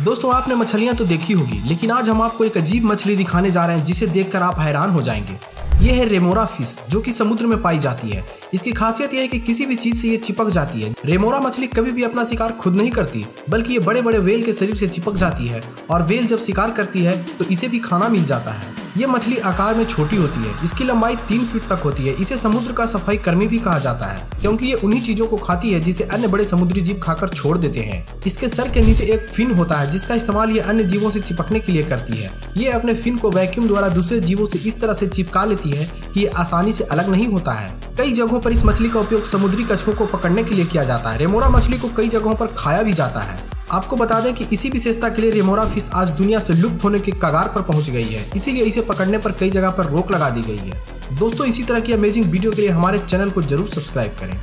दोस्तों, आपने मछलियाँ तो देखी होगी, लेकिन आज हम आपको एक अजीब मछली दिखाने जा रहे हैं, जिसे देखकर आप हैरान हो जाएँगे। ये है रेमोरा फ़िश, जो कि समुद्र में पाई जाती है। इसकी खासियत यह है कि किसी भी चीज़ से ये चिपक जाती है। रेमोरा मछली कभी भी अपना शिकार खुद नहीं करती, बल्कि ये बड़े बड़े वेल के शरीर से चिपक जाती है, और वेल जब शिकार करती है तो इसे भी खाना मिल जाता है। ये मछली आकार में छोटी होती है, इसकी लंबाई तीन फीट तक होती है। इसे समुद्र का सफ़ाई कर्मी भी कहा जाता है, क्योंकि ये उन्हीं चीज़ों को खाती है जिसे अन्य बड़े समुद्री जीव खाकर छोड़ देते हैं। इसके सर के नीचे एक फिन होता है, जिसका इस्तेमाल ये अन्य जीवों से चिपकने के लिए करती है। ये अपने फिन को वैक्यूम द्वारा दूसरे जीवों से इस तरह से चिपका लेती है कि ये आसानी से अलग नहीं होता है। कई जगहों पर इस मछली का उपयोग समुद्री कछुओं को पकड़ने के लिए किया जाता है। रेमोरा मछली को कई जगहों पर खाया भी जाता है। आपको बता दें कि इसी विशेषता के लिए रेमोरा फ़िश आज दुनिया से लुप्त होने के कगार पर पहुँच गई है। इसीलिए इसे पकड़ने पर कई जगह पर रोक लगा दी गई है। दोस्तों, इसी तरह की अमेजिंग वीडियो के लिए हमारे चैनल को ज़रूर सब्सक्राइब करें।